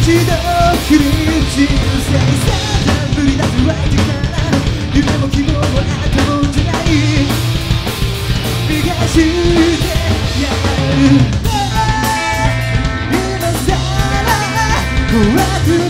一度きり人生さ無理だと湧から夢も希望も後もじゃない。逃がしてやる今さら怖く